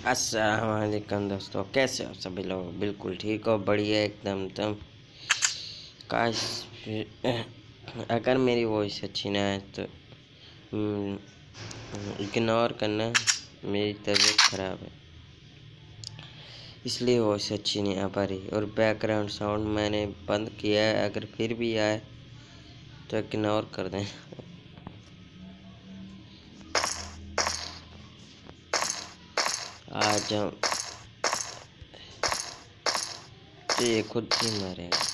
असलकम दोस्तों, कैसे हो सभी लोग? बिल्कुल ठीक हो, बढ़िया एकदम तम काश, अगर मेरी वॉइस अच्छी ना है तो इग्नोर करना, मेरी तबीयत ख़राब है। इसलिए वॉइस अच्छी नहीं आ पा रही, और बैकग्राउंड साउंड मैंने बंद किया है, अगर फिर भी आए तो इग्नोर कर दें आज हम ये खुद ही मरेगा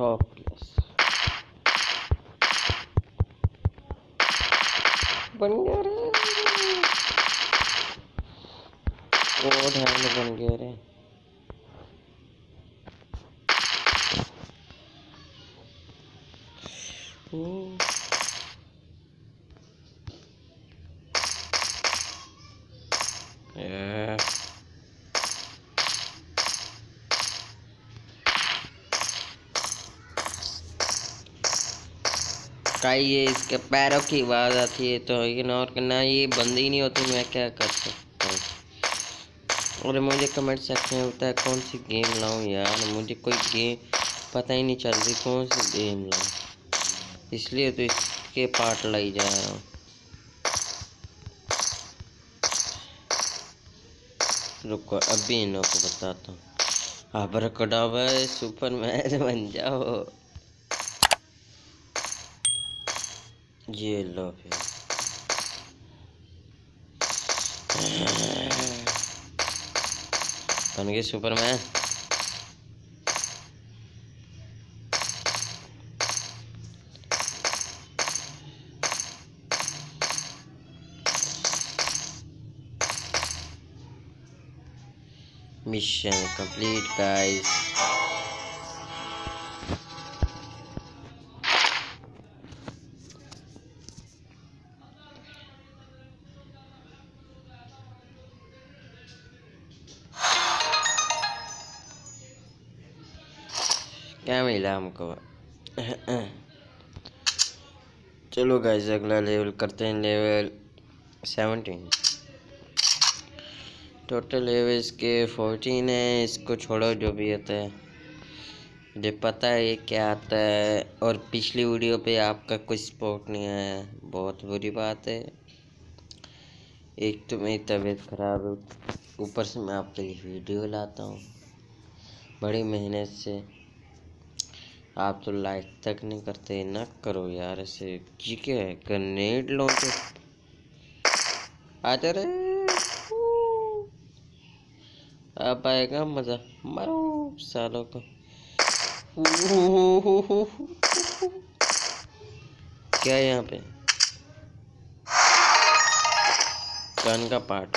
hopeless बन गया रे कोड हैंड बन गया रे Yeah. का ये इसके पैरों की आवाज़ आती है तो इग्नोर करना, ये बंद ही नहीं होती, मैं क्या कर सकता हूँ? और मुझे कमेंट सेक्शन में है कौन सी गेम लाऊं यार, मुझे कोई गेम पता ही नहीं चल रही कौन सी गेम लाऊं। इसलिए तो इसके पार्ट लाई जा रहा हूँ। रुको, अभी इन को बताता हूँ। अब रकड़ा सुपर मैच बन जाओ। ये लो फिर। बन गए सुपरमैन। मिशन कंप्लीट गाइस क्या मिला हमको? चलो गाइस अगला लेवल करते हैं लेवल सेवनटीन टोटल लेवल इसके फोर्टीन है, इसको छोड़ो जो भी होता है। मुझे पता है क्या आता है, और पिछली वीडियो पे आपका कोई सपोर्ट नहीं आया। बहुत बुरी बात है। एक तो मेरी तबीयत ख़राब है। ऊपर से मैं आपके लिए वीडियो लाता हूँ। बड़ी मेहनत से। आप तो लाइक तक नहीं करते, ना करो यार ऐसे। क्या है ग्रेनेड लॉन्च आ जा रहे अब आएगा मज़ा। मारो सालों को। क्या यहाँ पे? गन का पार्ट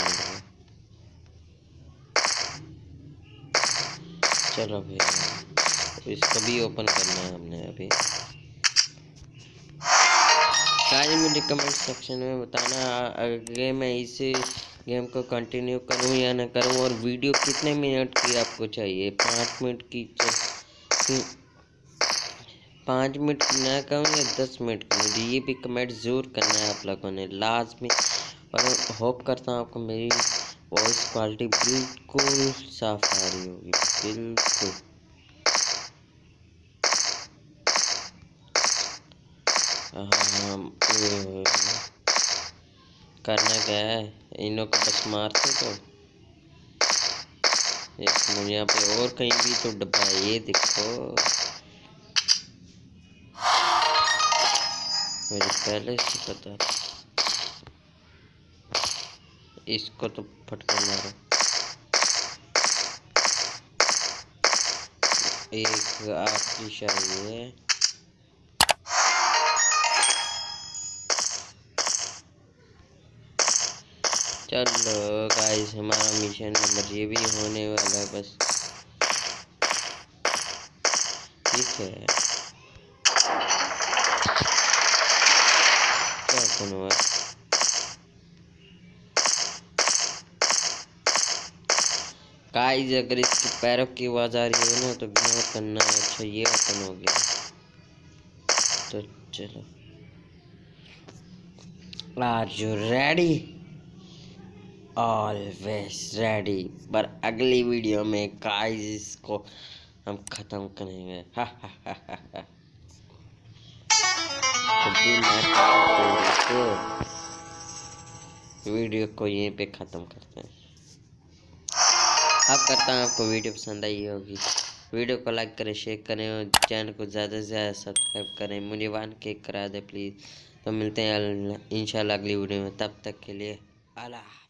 चलो भैया। तो इसको भी ओपन करना है हमने अभी। गाइस मुझे कमेंट सेक्शन में बताना अगर मैं इस गेम को कंटिन्यू करूँ या ना करूँ और वीडियो कितने मिनट की आपको चाहिए? पाँच मिनट की पाँच मिनट की ना कहूँ या दस मिनट की? मुझे ये भी कमेंट ज़रूर करना है आप लोगों ने। लाजमी और होप करता हूँ आपको मेरी वॉइस क्वालिटी बिल्कुल साफ़ आ रही होगी। बिल्कुल। करना क्या है। इनों को बस मारते तो। यहाँ पे और कहीं भी तो डब्बा ये देखो। मुझे पहले से पता इसको तो फटका मारो। एक आखिरी चाहिए चलो गाइस हमारा मिशन नंबर ये भी होने वाला है बस। ठीक है। गाइस अगर इसके पैरों की आवाज़ आ रही है ना तो इग्नोर करना। है अच्छा ये ओपन हो गया। तो चलो। Are you ready always ready पर अगली वीडियो में गाइस इसको हम ख़त्म करेंगे। हा वीडियो को यहीं पे ख़त्म करते हैं। अब करता हूँ आपको वीडियो पसंद आई होगी। वीडियो को लाइक करें शेयर करें और चैनल को ज़्यादा से ज़्यादा सब्सक्राइब करें। मुझे वन के करा दे प्लीज़ तो मिलते हैं इंशाल्लाह अगली वीडियो में। तब तक के लिए अल्लाह